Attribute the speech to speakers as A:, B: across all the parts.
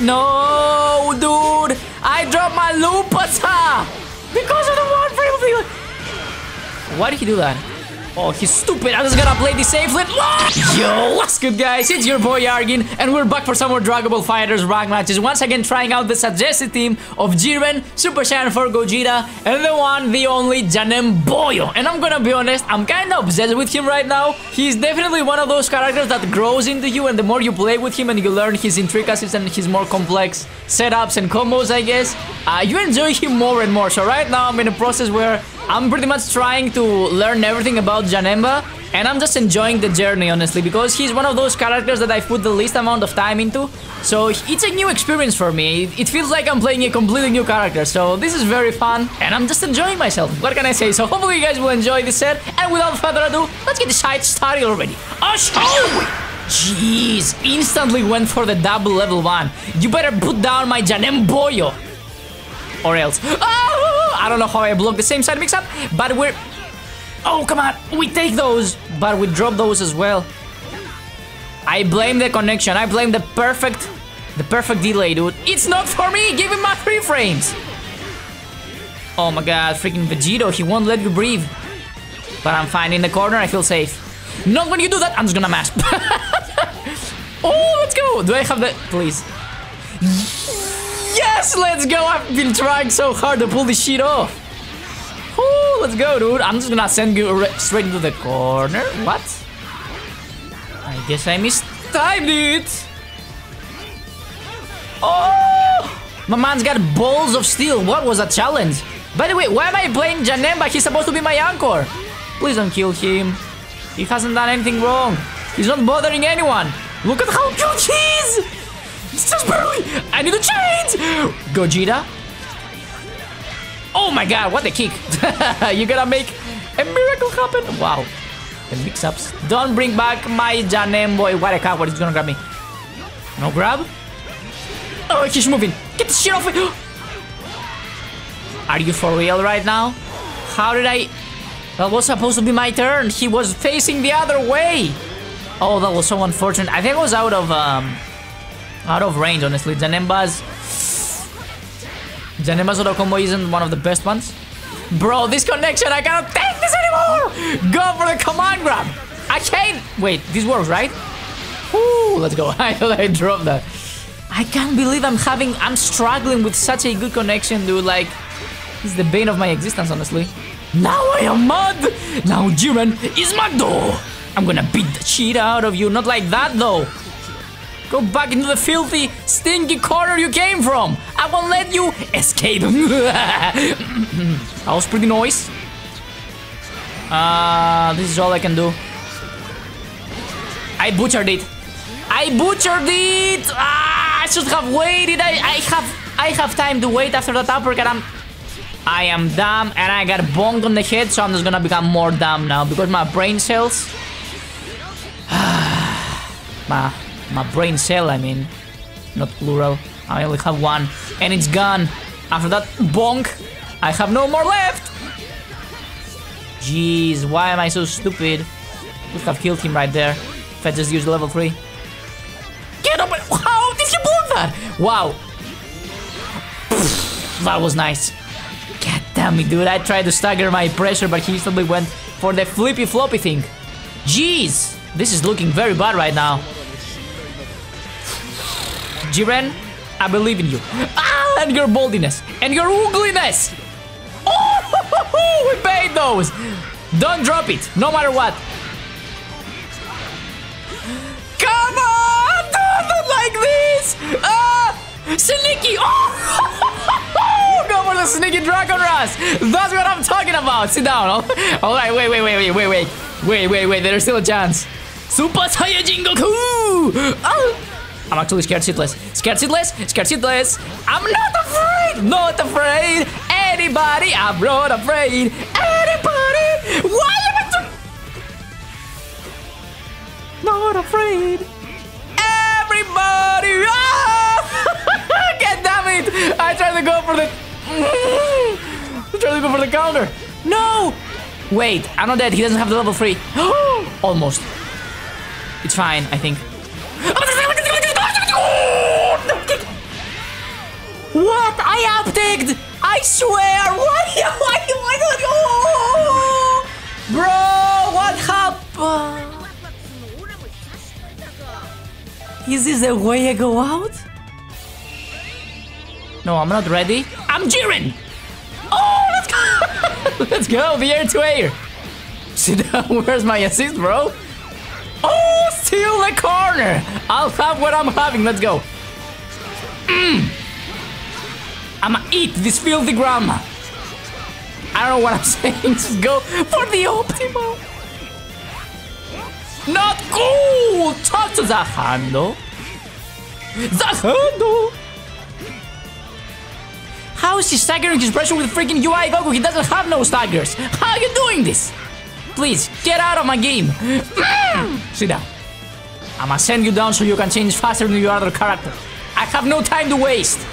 A: No, dude. I dropped my Lupata because of the one frame. Why did he do that? Oh, he's stupid. I'm just gonna play the safe lane. Yo, what's good, guys? It's your boy Argin, and we're back for some more Dragon Ball FighterZ rank matches. Once again, trying out the suggested team of Jiren, Super Saiyan 4 Gogeta, and the one, the only Janemboyo. Boyo. And I'm gonna be honest, I'm kinda obsessed with him right now. He's definitely one of those characters that grows into you, and the more you play with him and you learn his intricacies and his more complex setups and combos, I guess, uh, you enjoy him more and more. So right now, I'm in a process where I'm pretty much trying to learn everything about Janemba and I'm just enjoying the journey honestly because he's one of those characters that I've put the least amount of time into so it's a new experience for me it feels like I'm playing a completely new character so this is very fun and I'm just enjoying myself what can I say so hopefully you guys will enjoy this set and without further ado let's get the site started already oh Jeez, instantly went for the double level one. You better put down my Janemboyo. Or else. Oh! I don't know how I blocked the same side mix-up, but we're... Oh, come on. We take those, but we drop those as well. I blame the connection. I blame the perfect... The perfect delay, dude. It's not for me! Give him my three frames! Oh my god, freaking Vegito, he won't let you breathe. But I'm fine in the corner, I feel safe. Not when you do that, I'm just gonna mash. oh, let's go! Do I have the... Please. Yes, let's go. I've been trying so hard to pull this shit off. Ooh, let's go, dude. I'm just gonna send you straight into the corner. What? I guess I mistimed it. Oh! My man's got balls of steel. What was a challenge? By the way, why am I playing Janemba? He's supposed to be my anchor. Please don't kill him. He hasn't done anything wrong. He's not bothering anyone. Look at how cute he is! Just barely. I need the chains. Gogeta. Oh my god, what the kick. you gotta make a miracle happen. Wow. The mix-ups. Don't bring back my Janem boy. What a coward. He's gonna grab me. No grab. Oh, he's moving. Get the shit off me. Are you for real right now? How did I... That was supposed to be my turn. He was facing the other way. Oh, that was so unfortunate. I think I was out of... um out of range, honestly. Janemba's... Janemba's auto combo isn't one of the best ones. Bro, this connection, I cannot take this anymore! Go for the command grab! I can't... Wait, this works, right? Ooh, let's go. I thought I dropped that. I can't believe I'm having... I'm struggling with such a good connection, dude. Like, it's the bane of my existence, honestly. Now I am mad! Now Jiren is mad, though! I'm gonna beat the shit out of you. Not like that, though. Go back into the filthy, stinky corner you came from. I won't let you escape. that was pretty nice. Uh, this is all I can do. I butchered it. I butchered it. Ah, I should have waited. I, I have I have time to wait after that uppercut. I'm I am dumb and I got bonked on the head, so I'm just gonna become more dumb now because my brain cells. my my brain cell, I mean. Not plural. I only have one. And it's gone. After that bonk, I have no more left. Jeez, why am I so stupid? Would have killed him right there. If I just used level 3. Get up! How did you block that? Wow. that was nice. God damn it, dude. I tried to stagger my pressure, but he instantly went for the flippy floppy thing. Jeez. This is looking very bad right now. Jiren, I believe in you. Ah, and your boldness. And your ugliness. Oh, we paid those. Don't drop it, no matter what. Come on, don't like this. Ah, sneaky. Oh, go for the sneaky dragon rush. That's what I'm talking about. Sit down. All right, wait, wait, wait, wait, wait, wait, wait, wait, wait. There's still a chance. Super Saiyajin Goku. Oh. I'm actually scared shitless. Scared shitless? Scared shitless. I'm not afraid! Not afraid! Anybody? I'm not afraid! Anybody? Why am I so... Not afraid! Everybody! Ah! God damn it! I tried to go for the... I tried to go for the counter. No! Wait, I'm not dead. He doesn't have the level 3. Almost. It's fine, I think. I swear! Why? Why? Why? why oh! Bro, what happened? Is this the way I go out? No, I'm not ready. I'm Jiren! Oh, let's go! let's go, the air to air. Sit down, where's my assist, bro? Oh, steal the corner! I'll have what I'm having, let's go. Mm. I'ma eat this filthy grandma. I don't know what I'm saying, just go for the optimal. Not cool! Talk to the handle. The handle! How is he staggering his pressure with freaking UI Goku? He doesn't have no staggers. How are you doing this? Please, get out of my game. Sit down. I'ma send you down so you can change faster than your other character. I have no time to waste.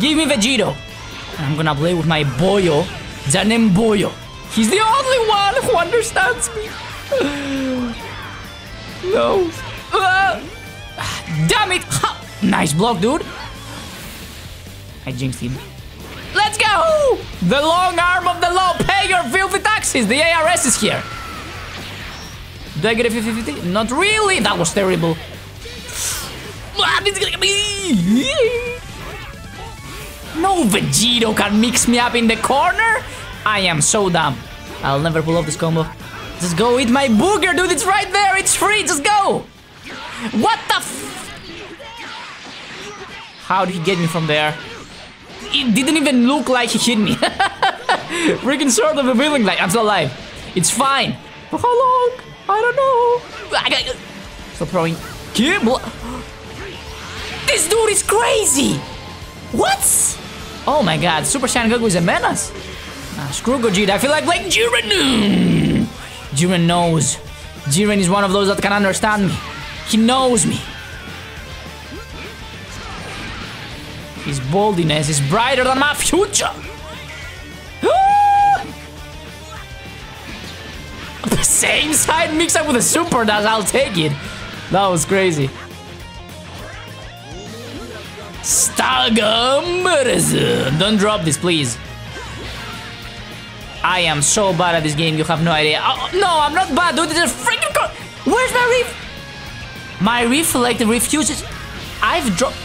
A: Give me Vegito. I'm gonna play with my Boyo, Janem Boyo. He's the only one who understands me. no. Uh, damn it. Ha. Nice block, dude. I jinxed him. Let's go! The long arm of the law. Pay your filthy taxes. The IRS is here. Do I get a 50-50? Not really. That was terrible. No Vegito can mix me up in the corner. I am so dumb. I'll never pull off this combo. Just go eat my booger, dude. It's right there. It's free. Just go. What the How did he get me from there? It didn't even look like he hit me. Freaking sort of a feeling like I'm still alive. It's fine. For how long? I don't know. I got Stop throwing. Keep. This dude is crazy. What? Oh my god, Super Saiyan Goku is a menace. Ah, screw Gogeta, I feel like playing Jiren. Jiren knows. Jiren is one of those that can understand me. He knows me. His boldness is brighter than my future. the same side mixed up with a super dash, I'll take it. That was crazy. Stagum Don't drop this, please. I am so bad at this game, you have no idea. Oh, no, I'm not bad, dude. It's a freaking car. Where's my reef? My reflect refuses. I've dropped.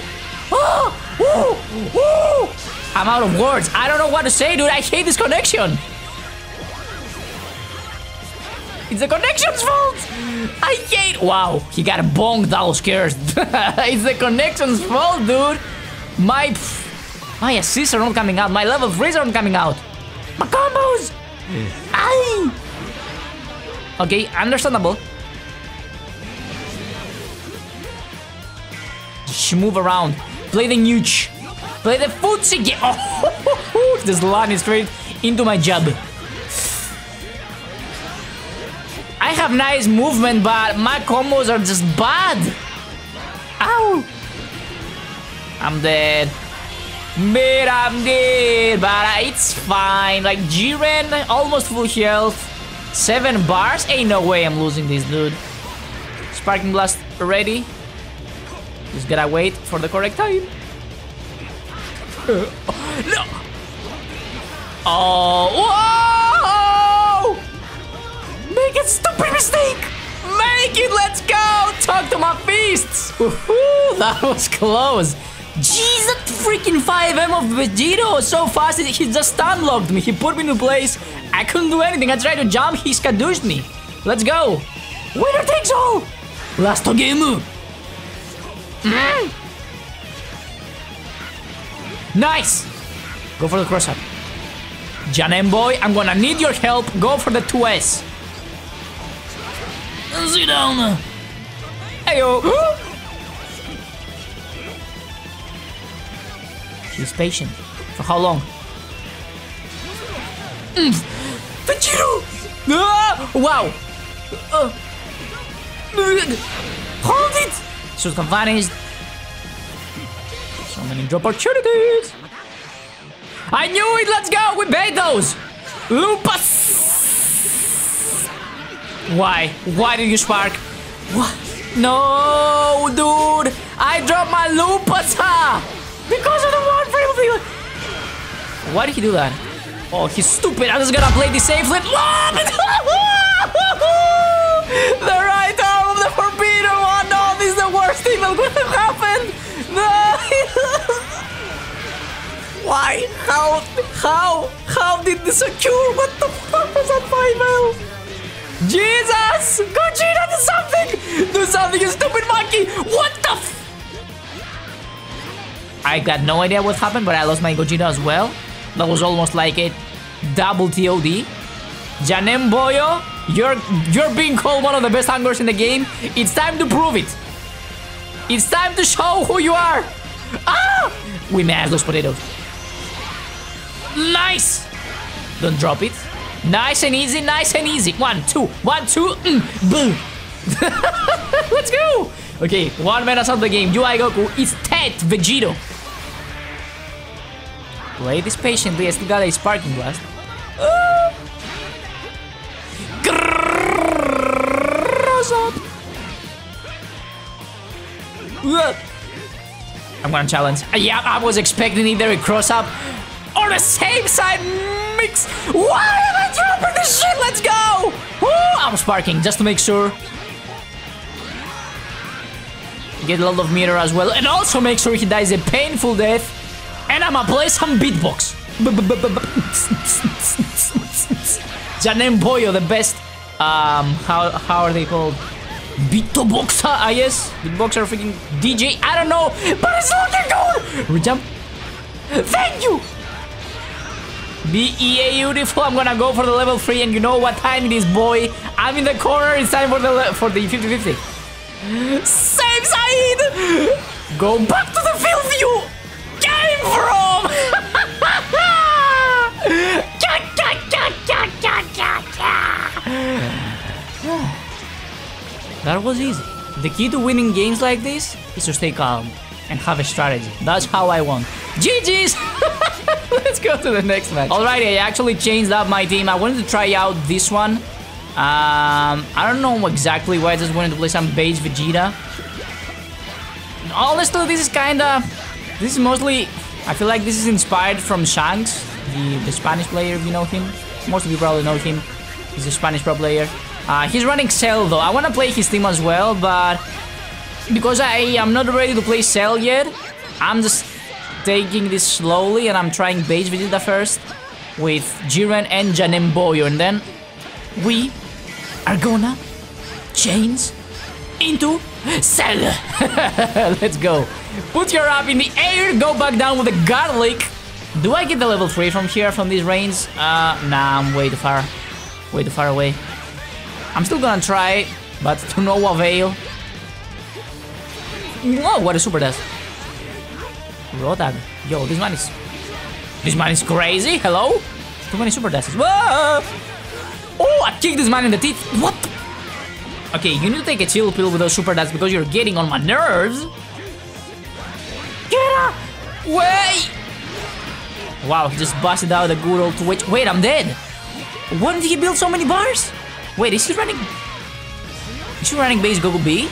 A: Oh, oh, oh. I'm out of words. I don't know what to say, dude. I hate this connection. It's the connection's fault! I hate- Wow, he got bonked, that was scared. it's the connection's fault, dude! My- My assists are not coming out, my level 3s are not coming out! My combos! Aye! Okay, understandable. Just move around. Play the nuke. Play the footsie game. Oh, this line is straight into my jab. Have nice movement, but my combos are just bad. Ow! I'm dead. But I'm dead, but it's fine. Like, Jiren, almost full health. Seven bars? Ain't no way I'm losing this, dude. Sparking Blast ready. Just gotta wait for the correct time. no! Oh, whoa! Mistake! Make it, let's go! Talk to my feasts! that was close. Jeez, that freaking 5M of Vegito was so fast, he just unlocked me. He put me in place. I couldn't do anything. I tried to jump, he skadushed me. Let's go. Winner takes all! Last game! Mm. Nice! Go for the cross up. Janem boy, I'm gonna need your help. Go for the 2S. Sit down. Ayo. He's patient. For how long? Mm. Vegito! Ah! Wow! Uh. Hold it! Should have vanished. So many opportunities. I knew it! Let's go! We bait those! Lupus! Why? Why did you spark? What? No, dude! I dropped my Lupasa! Because of the one frame the... Why did he do that? Oh, he's stupid. I'm just gonna play the safe flip. the right arm of the forbidden one. No, this is the worst thing that could have happened. No. Why? How? How? How did this occur? What the fuck was that 5L? Jesus! Gogeta, do something! Do something, you stupid monkey! What the I got no idea what happened, but I lost my Gogeta as well. That was almost like a double TOD. Janem Boyo, you're you're being called one of the best anchors in the game. It's time to prove it. It's time to show who you are. Ah! We mashed those potatoes. Nice! Don't drop it. Nice and easy, nice and easy. One, two, one, two, mm, boom. Let's go! Okay, one minute of the game. UI Goku is dead, Vegito. Play this patiently, I still got a Sparking Blast. Uh. I'm gonna challenge. Yeah, I was expecting either a cross up or the same side mix. Why Let's go! Woo! I'm sparking just to make sure. Get a lot of meter as well, and also make sure he dies a painful death. And I'ma play some beatbox. Janem Boyo, the best. Um, how how are they called? Beatboxer, I guess. Beatboxer, freaking DJ. I don't know, but it's looking good. Rejump. Thank you. Be beautiful. I'm gonna go for the level 3 and you know what time it is, boy. I'm in the corner. It's time for the for the 50-50. Same side! Go back to the field you came from! that was easy. The key to winning games like this is to stay calm and have a strategy. That's how I won. GG's! Let's go to the next match. Alrighty, I actually changed up my team. I wanted to try out this one. Um, I don't know exactly why I just wanted to play some base Vegeta. Honestly, this is kinda... This is mostly... I feel like this is inspired from Shanks, the, the Spanish player, if you know him. Most of you probably know him. He's a Spanish pro player. Uh, he's running Cell though. I want to play his team as well, but... Because I am not ready to play Cell yet, I'm just taking this slowly and I'm trying base Vegeta first with Jiren and Janem Boyo and then we are gonna change into Cell. Let's go. Put your up in the air, go back down with the garlic. Do I get the level 3 from here, from these range? Uh, nah, I'm way too far. Way too far away. I'm still gonna try, but to no avail. Whoa, what a super dash. Rodag. Yo, this man is... This man is crazy. Hello? Too many super dashes. Whoa! Oh, I kicked this man in the teeth. What? Okay, you need to take a chill pill with those super dashes because you're getting on my nerves. Get up! Wait! Wow, he just busted out the good old Twitch. Wait, I'm dead. When did he build so many bars? Wait, is he running... Is he running base Goku B?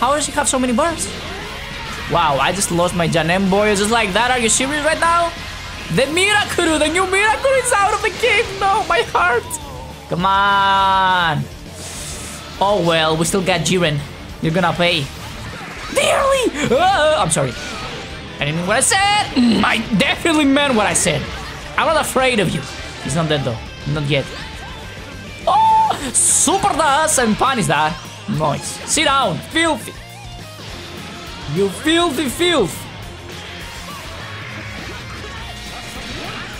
A: How does he have so many bars? Wow, I just lost my Janem boy just like that. Are you serious right now? The Mirakuru, the new Mirakuru is out of the game. No, my heart. Come on. Oh well, we still got Jiren. You're gonna pay. Dearly! Uh, I'm sorry. I didn't mean what I said. I definitely meant what I said. I'm not afraid of you. He's not dead though. Not yet. Oh! Super Das and punish that. Nice. Sit down. Filthy. You filthy filth.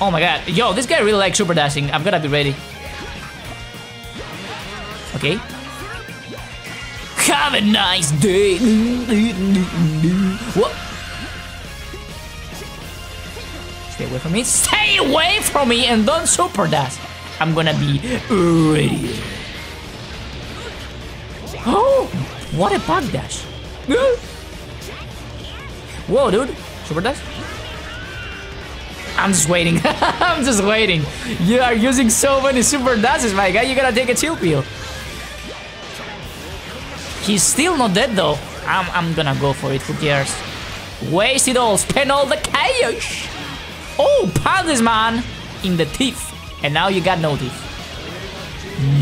A: Oh my god. Yo, this guy really likes super dashing. I'm gonna be ready. Okay. Have a nice day. What? Stay away from me. Stay away from me and don't super dash. I'm gonna be ready. Oh, what a bug dash. Whoa, dude. Super dash? I'm just waiting. I'm just waiting. You are using so many super dashes, my guy. You gotta take a chill pill. He's still not dead, though. I'm, I'm gonna go for it. Who cares? Waste it all. Spend all the cash. Oh, pound this man in the teeth. And now you got no teeth.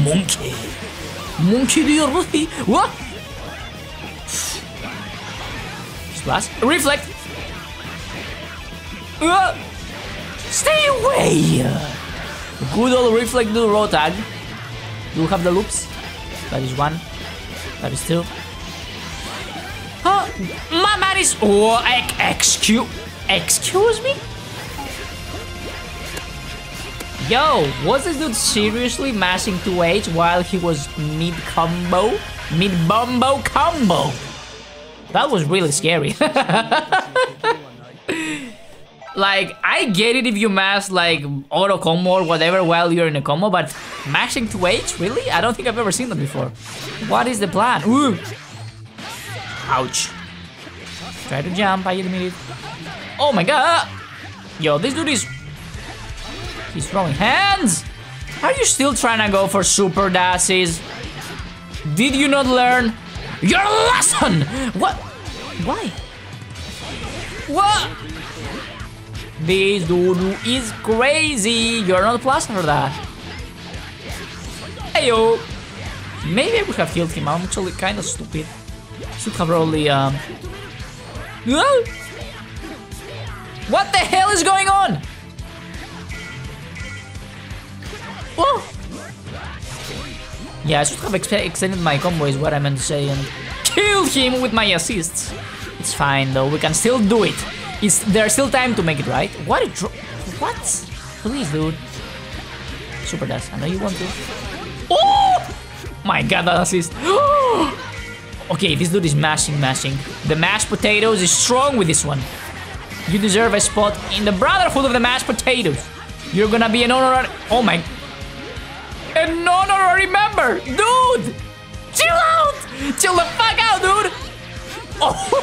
A: Monkey. Monkey D. What? Splash. Reflect. Uh, stay away. Good old reflect do roll tag. Do you have the loops? That is one. That is two. Huh? My man is. Oh, excuse. Excuse me? Yo, was this dude seriously mashing 2H while he was mid-combo? Mid-bombo combo? That was really scary. like, I get it if you mash like auto combo or whatever while you're in a combo, but mashing 2H? Really? I don't think I've ever seen that before. What is the plan? Ooh. Ouch. Try to jump, I admit it. Oh my god! Yo, this dude is He's throwing hands! Are you still trying to go for super dashes? Did you not learn your lesson? What? Why? What? This dude is crazy. You're not plus for that. Heyo. Maybe I would have killed him. I'm actually kind of stupid. Should have probably um. What the hell is going on? Whoa! Yeah, I should have ex extended my combo is what I meant to say and killed him with my assists. It's fine though, we can still do it. it. Is there's still time to make it right? What a dro What? Please, dude. Super dash. I know you want to. Oh! My god, that assist. okay, this dude is mashing, mashing. The mashed potatoes is strong with this one. You deserve a spot in the Brotherhood of the Mashed Potatoes. You're gonna be an honorary. Oh my an honorary member! Dude! Chill out! Chill the fuck out, dude! Oh!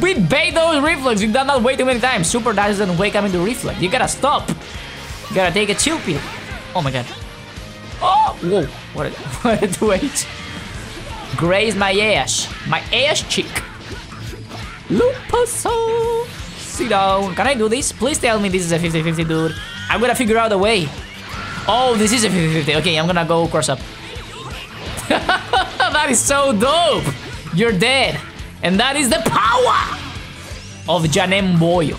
A: We bait those reflex, we've done that way too many times. Super doesn't wake up into reflex. You gotta stop. You gotta take a chill pill. Oh my god. Oh! Whoa. What a, what a 2H. Graze my ass. My ass cheek. Lupaso! Sit down. Can I do this? Please tell me this is a 50-50, dude. I'm gonna figure out a way. Oh, this is a 50-50. Okay, I'm gonna go cross up. that is so dope. You're dead. And that is the power of Janem Boyo.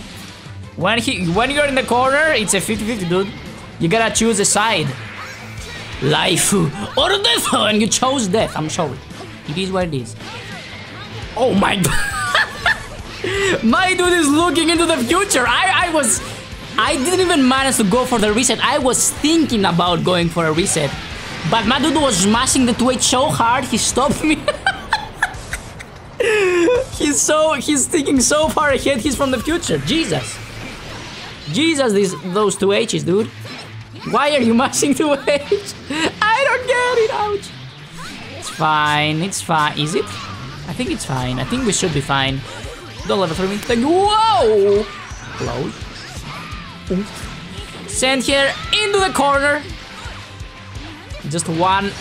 A: When he when you're in the corner, it's a 50-50, dude. You gotta choose a side. Life or death. And you chose death. I'm sorry. It is what it is. Oh my god. my dude is looking into the future. I, I was I didn't even manage to go for the reset. I was thinking about going for a reset. But my dude was smashing the twitch so hard, he stopped me. he's so, he's thinking so far ahead, he's from the future. Jesus. Jesus, these, those two H's, dude. Why are you mashing two I don't get it, ouch. It's fine, it's fine. Is it? I think it's fine. I think we should be fine. Don't level 3 me. Thank you. Whoa! Close. Send here into the corner. Just one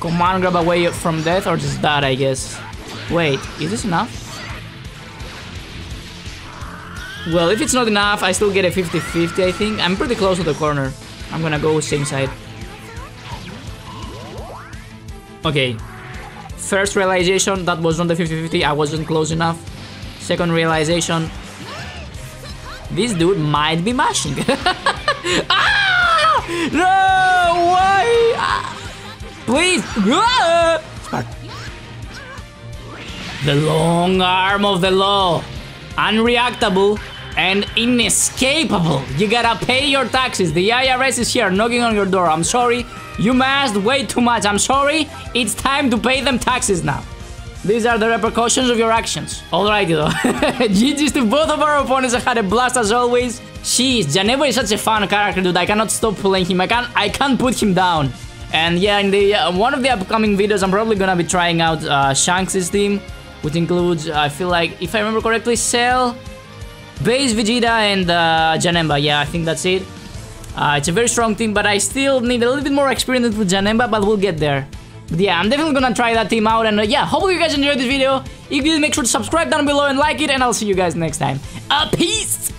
A: command grab away from death or just that, I guess. Wait, is this enough? Well, if it's not enough, I still get a 50-50, I think. I'm pretty close to the corner. I'm gonna go same side. Okay. First realization, that was not the 50-50, I wasn't close enough. Second realization, this dude might be mashing. ah! No! Why? Ah! Please! Ah! The long arm of the law. Unreactable and inescapable. You gotta pay your taxes. The IRS is here knocking on your door. I'm sorry. You mashed way too much. I'm sorry. It's time to pay them taxes now. These are the repercussions of your actions. Alrighty though. GG's to both of our opponents. I had a blast as always. Jeez, Janembo is such a fun character, dude. I cannot stop playing him. I can't, I can't put him down. And yeah, in the uh, one of the upcoming videos, I'm probably gonna be trying out uh, Shanks' team, which includes, I feel like, if I remember correctly, Cell, Base Vegeta, and uh, Janemba. Yeah, I think that's it. Uh, it's a very strong team, but I still need a little bit more experience with Janemba, but we'll get there. Yeah, I'm definitely gonna try that team out and uh, yeah, hopefully you guys enjoyed this video. If you did, make sure to subscribe down below and like it and I'll see you guys next time. Uh, peace!